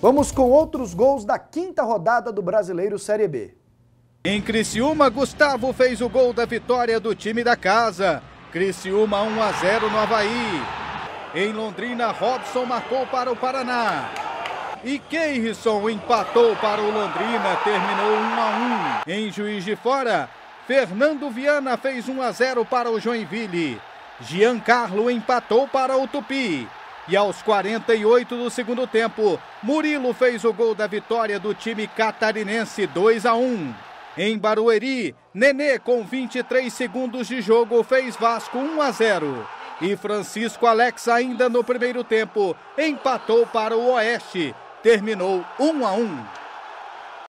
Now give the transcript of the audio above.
Vamos com outros gols da quinta rodada do Brasileiro Série B. Em Criciúma, Gustavo fez o gol da vitória do time da casa. Criciúma 1 a 0 no Havaí. Em Londrina, Robson marcou para o Paraná. E Keirson empatou para o Londrina, terminou 1 a 1. Em Juiz de Fora, Fernando Viana fez 1 a 0 para o Joinville. Giancarlo empatou para o Tupi. E aos 48 do segundo tempo, Murilo fez o gol da vitória do time catarinense 2 a 1. Em Barueri, Nenê, com 23 segundos de jogo, fez Vasco 1 a 0. E Francisco Alex, ainda no primeiro tempo, empatou para o Oeste. Terminou 1 a 1.